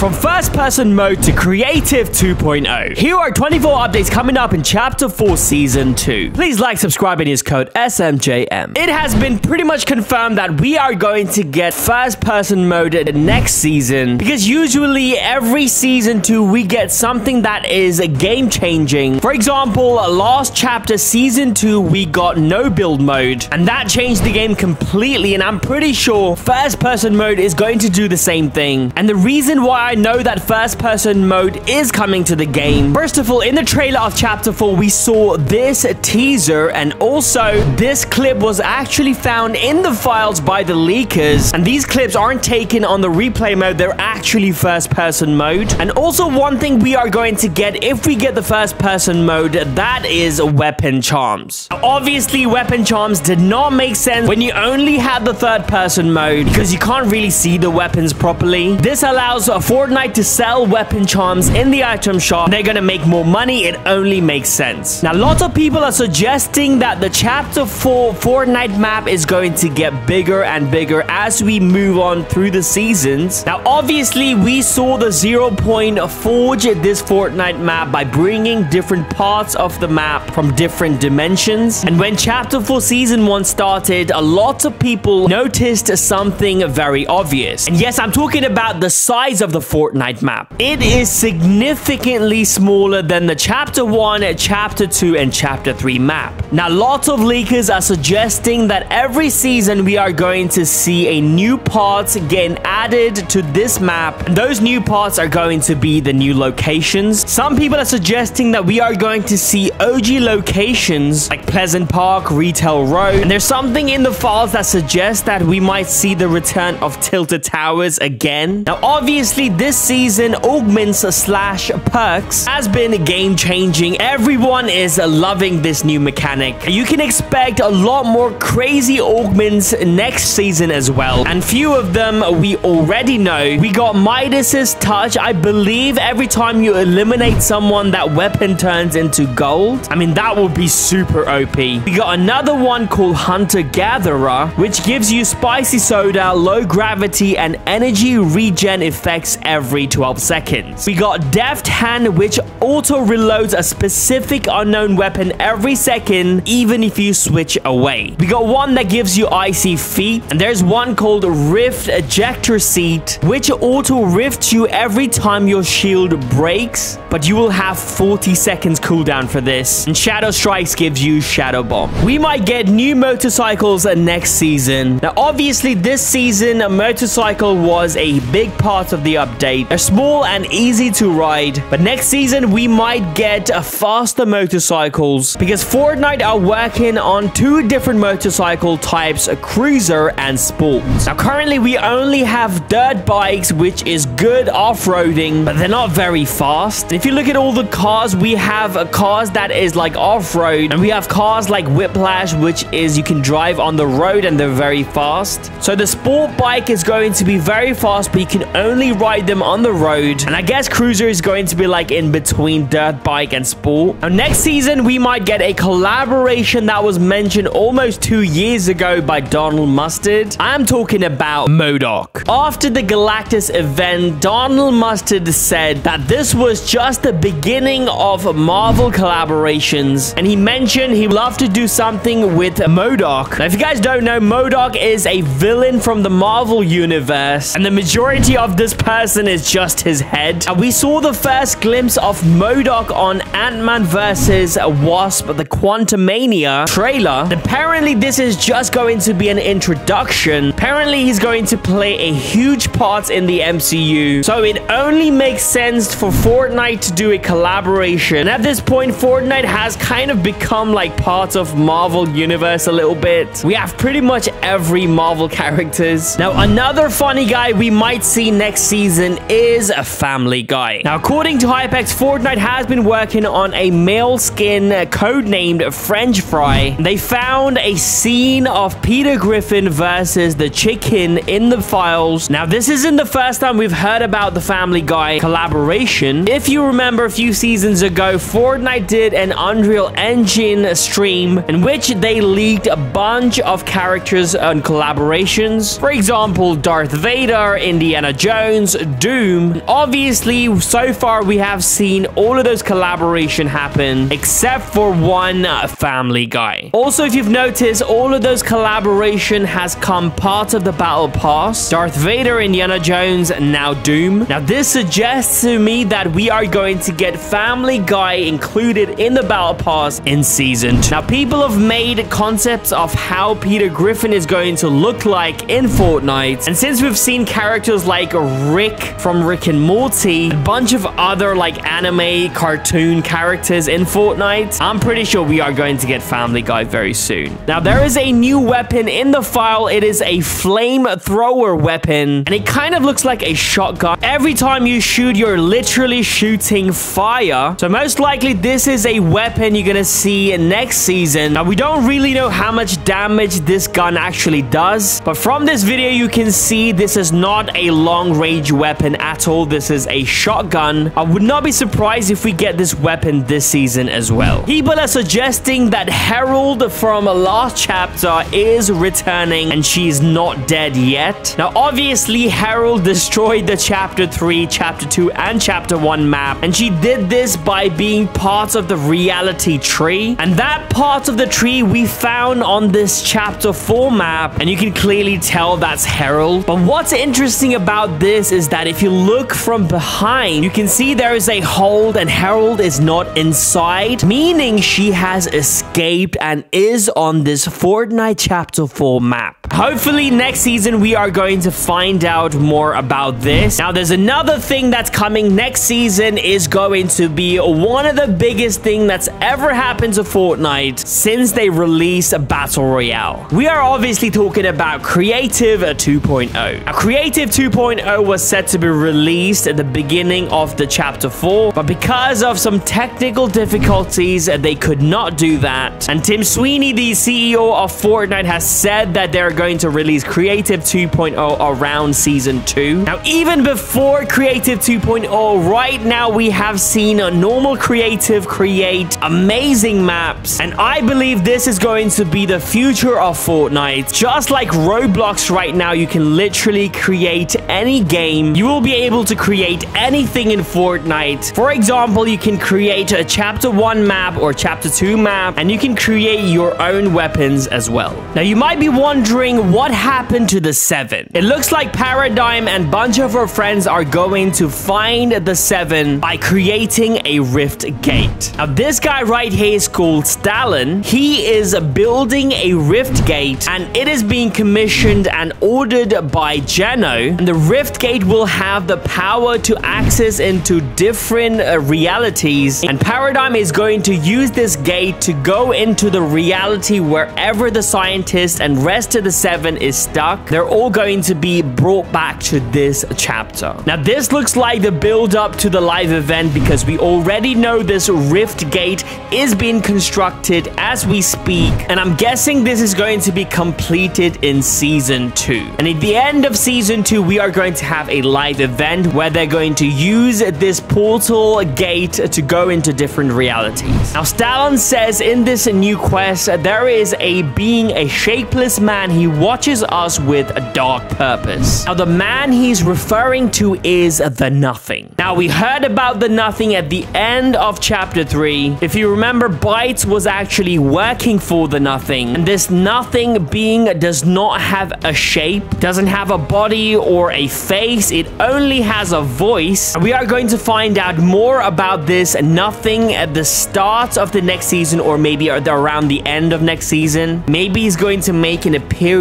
From first person mode to creative 2.0. Here are 24 updates coming up in chapter 4 season 2. Please like, subscribe and use code SMJM. It has been pretty much confirmed that we are going to get first person mode in the next season because usually every season 2 we get something that is game changing. For example, last chapter season 2 we got no build mode and that changed the game completely and I'm pretty sure first person mode is going to do the same thing. And the reason why I know that first person mode is coming to the game. First of all, in the trailer of chapter 4, we saw this teaser and also this clip was actually found in the files by the leakers. And these clips aren't taken on the replay mode, they're actually first person mode. And also one thing we are going to get if we get the first person mode, that is weapon charms. Obviously, weapon charms did not make sense when you only had the third person mode because you can't really see the weapons properly. This allows Fortnite Fortnite to sell weapon charms in the item shop. They're gonna make more money. It only makes sense. Now, lots of people are suggesting that the Chapter 4 Fortnite map is going to get bigger and bigger as we move on through the seasons. Now, obviously, we saw the Zero Point forge at this Fortnite map by bringing different parts of the map from different dimensions. And when Chapter 4 Season 1 started, a lot of people noticed something very obvious. And yes, I'm talking about the size of the Fortnite map. It is significantly smaller than the Chapter 1, Chapter 2, and Chapter 3 map. Now, lots of leakers are suggesting that every season we are going to see a new part getting added to this map. And those new parts are going to be the new locations. Some people are suggesting that we are going to see OG locations like Pleasant Park, Retail Road. And there's something in the files that suggests that we might see the return of Tilted Towers again. Now, obviously, this season, augments slash perks has been game changing. Everyone is loving this new mechanic. You can expect a lot more crazy augments next season as well. And few of them we already know. We got Midas's touch. I believe every time you eliminate someone, that weapon turns into gold. I mean, that would be super OP. We got another one called Hunter Gatherer, which gives you spicy soda, low gravity, and energy regen effects every 12 seconds. We got Deft Hand, which auto reloads a specific unknown weapon every second, even if you switch away. We got one that gives you icy feet, and there's one called Rift Ejector Seat, which auto rifts you every time your shield breaks, but you will have 40 seconds cooldown for this. And Shadow Strikes gives you Shadow Bomb. We might get new motorcycles next season. Now, obviously, this season, a motorcycle was a big part of the update update. They're small and easy to ride, but next season we might get faster motorcycles because Fortnite are working on two different motorcycle types, a cruiser and sport. Now currently we only have dirt bikes, which is good off-roading, but they're not very fast. If you look at all the cars, we have cars that is like off-road, and we have cars like Whiplash, which is you can drive on the road and they're very fast. So the sport bike is going to be very fast, but you can only ride them on the road. And I guess Cruiser is going to be like in between Dirt Bike and Sport. Now, next season, we might get a collaboration that was mentioned almost two years ago by Donald Mustard. I'm talking about MODOK. After the Galactus event, Donald Mustard said that this was just the beginning of Marvel collaborations. And he mentioned he'd love to do something with MODOK. Now, if you guys don't know, MODOK is a villain from the Marvel universe. And the majority of this person is just his head. And we saw the first glimpse of MODOK on Ant-Man vs. Wasp, the Quantumania trailer. Apparently, this is just going to be an introduction. Apparently, he's going to play a huge part in the MCU. So it only makes sense for Fortnite to do a collaboration. And At this point, Fortnite has kind of become like part of Marvel Universe a little bit. We have pretty much every Marvel characters. Now, another funny guy we might see next season is a Family Guy. Now, according to Hypex, Fortnite has been working on a male skin uh, codenamed French Fry. They found a scene of Peter Griffin versus the chicken in the files. Now, this isn't the first time we've heard about the Family Guy collaboration. If you remember a few seasons ago, Fortnite did an Unreal Engine stream in which they leaked a bunch of characters and collaborations. For example, Darth Vader, Indiana Jones, Doom. Obviously, so far we have seen all of those collaboration happen except for one Family Guy. Also, if you've noticed, all of those collaboration has come part of the Battle Pass. Darth Vader, Indiana Jones, now Doom. Now, this suggests to me that we are going to get Family Guy included in the Battle Pass in Season 2. Now, people have made concepts of how Peter Griffin is going to look like in Fortnite. And since we've seen characters like Rick from Rick and Morty, a bunch of other like anime cartoon characters in Fortnite, I'm pretty sure we are going to get Family Guy very soon. Now, there is a new weapon in the file. It is a flamethrower weapon, and it kind of looks like a shotgun. Every time you shoot, you're literally shooting fire. So most likely, this is a weapon you're gonna see next season. Now, we don't really know how much damage this gun actually does, but from this video, you can see this is not a long-range weapon at all. This is a shotgun. I would not be surprised if we get this weapon this season as well. People are suggesting that Herald from last chapter is returning and she's not dead yet. Now, obviously, Herald destroyed the chapter 3, chapter 2, and chapter 1 map, and she did this by being part of the reality tree. And that part of the tree we found on this chapter 4 map, and you can clearly tell that's Herald. But what's interesting about this is that if you look from behind, you can see there is a hold and Herald is not inside, meaning she has escaped and is on this Fortnite chapter 4 map. Hopefully next season we are going to find out more about this. Now there's another thing that's coming next season is going to be one of the biggest thing that's ever happened to Fortnite since they released a Battle Royale. We are obviously talking about Creative 2.0. Now Creative 2.0 was set to be released at the beginning of the chapter 4, but because of some technical difficulties, they could not do that. And Tim Sweeney, the CEO of Fortnite, has said that they're going to release Creative 2.0 around Season 2. Now, even before Creative 2.0, right now we have seen a normal Creative create amazing maps. And I believe this is going to be the future of Fortnite. Just like Roblox right now, you can literally create any game. You will be able to create anything in Fortnite. For example, you can create a Chapter 1 map or Chapter 2 map, and you can create your own weapons as well. Now, you might be wondering what happened to the Seven. It looks like Paradigm and bunch of her friends are going to find the Seven by creating a rift gate. Now, this guy right here is called Stalin. He is building a rift gate, and it is being commissioned and ordered by Geno. And the rift gate will have the power to access into different uh, realities, and Paradigm is going to use this gate to go into the reality wherever the scientist and rest of the Seven is stuck. They're all going to be brought back to this chapter. Now, this looks like the build up to the live event because we already know this rift gate is being constructed as we speak, and I'm guessing this is going to be completed in season 2. And at the end of season 2, we are going to have a live event where they're going to use this portal gate to go into different realities. Now, Stalin says in this new quest, there is a being, a shapeless man. He watches us with a dark purpose. Now, the man he's referring to is the Nothing. Now, we heard about the Nothing at the end of chapter 3. If you remember, Bytes was actually working for the Nothing, and this Nothing being does not have a shape, doesn't have a body or a face, it only has a voice. We are going to find out more about this Nothing at the start of the next season, or maybe around the end of next season. Maybe he's going to make an appearance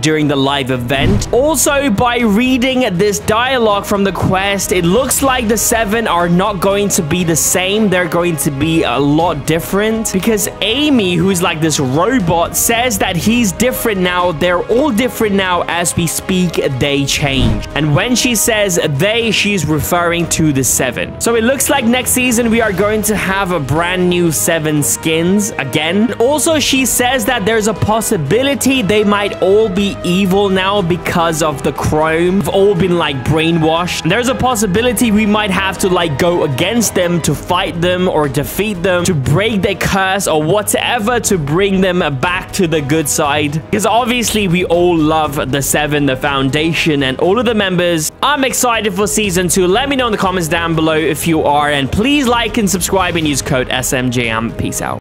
during the live event. Also, by reading this dialogue from the quest, it looks like the seven are not going to be the same. They're going to be a lot different because Amy, who's like this robot, says that he's different now. They're all different now as we speak. They change. And when she says they, she's referring to the seven. So it looks like next season we are going to have a brand new seven skins. again. Also, she says that there's a possibility they might all be evil now because of the Chrome. We've all been like brainwashed. There's a possibility we might have to like go against them to fight them or defeat them to break their curse or whatever to bring them back to the good side. Because obviously we all love the Seven, the Foundation, and all of the members. I'm excited for season two. Let me know in the comments down below if you are, and please like and subscribe and use code SMJM. Peace out.